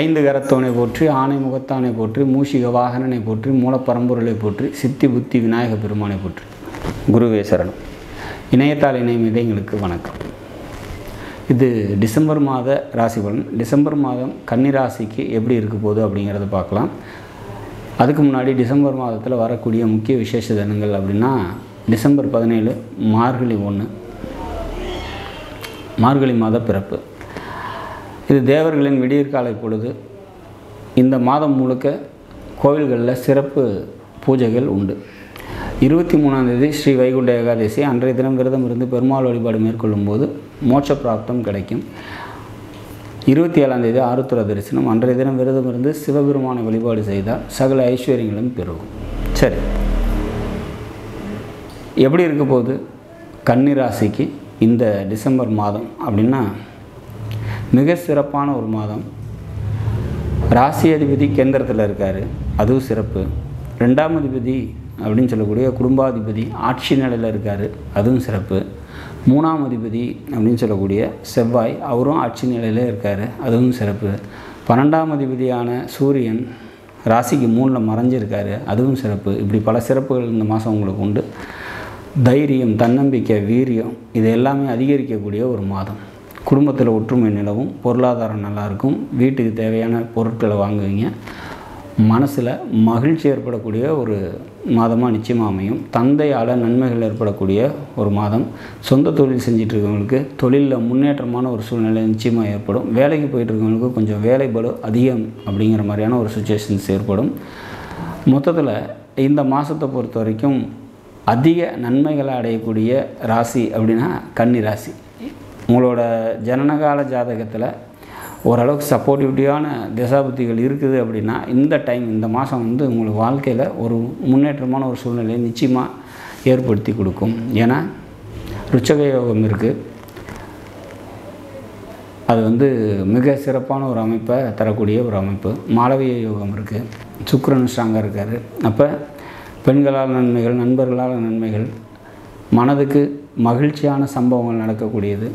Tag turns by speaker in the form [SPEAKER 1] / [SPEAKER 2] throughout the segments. [SPEAKER 1] ஐந்து கரத்தோனை போற்றி ஆணை முகத்தானை போற்றி மூஷிக வாகனனை போற்றி மூலப்பரம்பொருளை போற்றி சித்தி புத்தி விநாயக பெருமானை போற்றி குருவேசரணம் இணையத்தால் இணையம் இதயங்களுக்கு வணக்கம் இது டிசம்பர் மாத ராசி பலன் டிசம்பர் மாதம் கன்னிராசிக்கு எப்படி இருக்க போகுது அப்படிங்கிறத பார்க்கலாம் அதுக்கு முன்னாடி டிசம்பர் மாதத்தில் வரக்கூடிய முக்கிய விசேஷ தினங்கள் அப்படின்னா டிசம்பர் பதினேழு மார்கழி ஒன்று மார்கழி மாத பிறப்பு இது தேவர்களின் விடியற்காலை பொழுது இந்த மாதம் முழுக்க கோவில்களில் சிறப்பு பூஜைகள் உண்டு இருபத்தி மூணாம் தேதி ஸ்ரீ வைகுண்ட ஏகாதசி அன்றைய தினம் விரதம் இருந்து பெருமாள் வழிபாடு மேற்கொள்ளும் போது மோட்ச பிராப்தம் கிடைக்கும் இருபத்தி ஏழாம் தேதி தரிசனம் அன்றைய தினம் விரதம் இருந்து சிவபெருமானை வழிபாடு செய்தால் சகல ஐஸ்வர்யங்களும் பெருகும் சரி எப்படி இருக்க போகுது கன்னிராசிக்கு இந்த டிசம்பர் மாதம் அப்படின்னா மிக சிறப்பான ஒரு மாதம் ராசி அதிபதி கேந்திரத்தில் இருக்கார் அதுவும் சிறப்பு ரெண்டாம் அதிபதி அப்படின்னு சொல்லக்கூடிய குடும்பாதிபதி ஆட்சி நிலையில் இருக்கார் அதுவும் சிறப்பு மூணாம் அதிபதி அப்படின்னு சொல்லக்கூடிய செவ்வாய் அவரும் ஆட்சி நிலையில் இருக்கார் அதுவும் சிறப்பு பன்னெண்டாம் அதிபதியான சூரியன் ராசிக்கு மூணில் மறைஞ்சிருக்காரு அதுவும் சிறப்பு இப்படி பல சிறப்புகள் இந்த மாதம் உங்களுக்கு உண்டு தைரியம் தன்னம்பிக்கை வீரியம் இது எல்லாமே அதிகரிக்கக்கூடிய ஒரு மாதம் குடும்பத்தில் ஒற்றுமை நிலவும் பொருளாதாரம் நல்லாயிருக்கும் வீட்டுக்கு தேவையான பொருட்களை வாங்குவீங்க மனசில் மகிழ்ச்சி ஏற்படக்கூடிய ஒரு மாதமாக நிச்சயமாக அமையும் தந்தையால் நன்மைகள் ஏற்படக்கூடிய ஒரு மாதம் சொந்த தொழில் செஞ்சிட்ருக்கவங்களுக்கு தொழிலில் முன்னேற்றமான ஒரு சூழ்நிலை நிச்சயமாக ஏற்படும் வேலைக்கு போயிட்டு கொஞ்சம் கொஞ்சம் பலு அதிகம் அப்படிங்கிற மாதிரியான ஒரு சுச்சுவேஷன்ஸ் ஏற்படும் மொத்தத்தில் இந்த மாதத்தை பொறுத்த வரைக்கும் அதிக நன்மைகளை அடையக்கூடிய ராசி அப்படின்னா கன்னி ராசி உங்களோட ஜனனகால ஜாதகத்தில் ஓரளவுக்கு சப்போர்ட்டிவிட்டியான திசாபுத்திகள் இருக்குது அப்படின்னா இந்த டைம் இந்த மாதம் வந்து உங்களுக்கு வாழ்க்கையில் ஒரு முன்னேற்றமான ஒரு சூழ்நிலையை நிச்சயமாக ஏற்படுத்தி கொடுக்கும் ஏன்னா ருச்சக யோகம் இருக்குது அது வந்து மிக சிறப்பான ஒரு அமைப்பை தரக்கூடிய ஒரு அமைப்பு மாளவிய யோகம் இருக்குது சுக்கரன் ஸ்ட்ராங்காக இருக்கார் அப்போ பெண்களால் நன்மைகள் நண்பர்களால் நன்மைகள் மனதுக்கு மகிழ்ச்சியான சம்பவங்கள் நடக்கக்கூடியது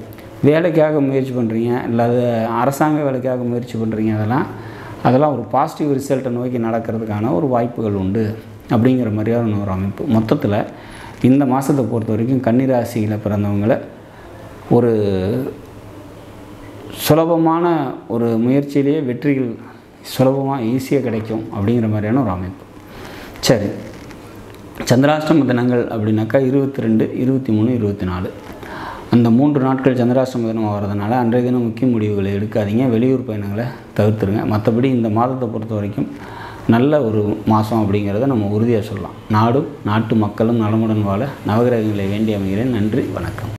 [SPEAKER 1] வேலைக்காக முயற்சி பண்ணுறீங்க இல்லாத அரசாங்க வேலைக்காக முயற்சி பண்ணுறீங்க அதெல்லாம் அதெல்லாம் ஒரு பாசிட்டிவ் ரிசல்ட்டை நோக்கி நடக்கிறதுக்கான ஒரு வாய்ப்புகள் உண்டு அப்படிங்கிற மாதிரியான ஒரு அமைப்பு மொத்தத்தில் இந்த மாதத்தை பொறுத்த வரைக்கும் கன்னிராசியில் பிறந்தவங்களை ஒரு சுலபமான ஒரு முயற்சியிலேயே வெற்றிகள் சுலபமாக ஈஸியாக கிடைக்கும் அப்படிங்கிற மாதிரியான ஒரு அமைப்பு சரி சந்திராஷ்டம தினங்கள் அப்படின்னாக்கா இருபத்தி ரெண்டு இருபத்தி மூணு இருபத்தி நாலு அந்த மூன்று நாட்கள் சந்திராஷ்டம தினம் வர்றதுனால அன்றைய தினம் முக்கிய முடிவுகளை எடுக்காதீங்க வெளியூர் பயணங்களை தவிர்த்துருங்க மற்றபடி இந்த மாதத்தை பொறுத்த வரைக்கும் நல்ல ஒரு மாதம் அப்படிங்கிறத நம்ம உறுதியாக சொல்லலாம் நாடும் நாட்டு மக்களும் நலமுடன் வாழ நவகிரகங்களை வேண்டி அமைகிறேன் நன்றி வணக்கம்